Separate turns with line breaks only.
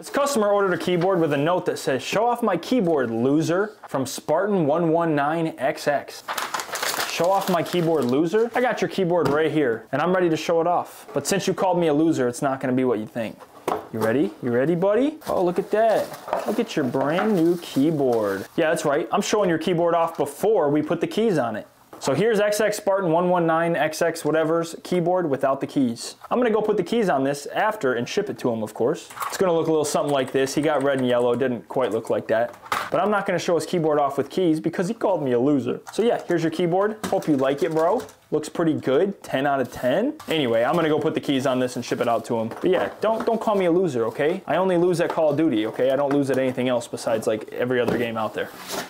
This customer ordered a keyboard with a note that says, show off my keyboard, loser, from Spartan119XX. Show off my keyboard, loser? I got your keyboard right here, and I'm ready to show it off. But since you called me a loser, it's not gonna be what you think. You ready? You ready, buddy? Oh, look at that. Look at your brand new keyboard. Yeah, that's right. I'm showing your keyboard off before we put the keys on it. So here's XX Spartan 119 XX whatever's keyboard without the keys. I'm gonna go put the keys on this after and ship it to him, of course. It's gonna look a little something like this. He got red and yellow, didn't quite look like that. But I'm not gonna show his keyboard off with keys because he called me a loser. So yeah, here's your keyboard. Hope you like it, bro. Looks pretty good, 10 out of 10. Anyway, I'm gonna go put the keys on this and ship it out to him. But yeah, don't, don't call me a loser, okay? I only lose at Call of Duty, okay? I don't lose at anything else besides like every other game out there.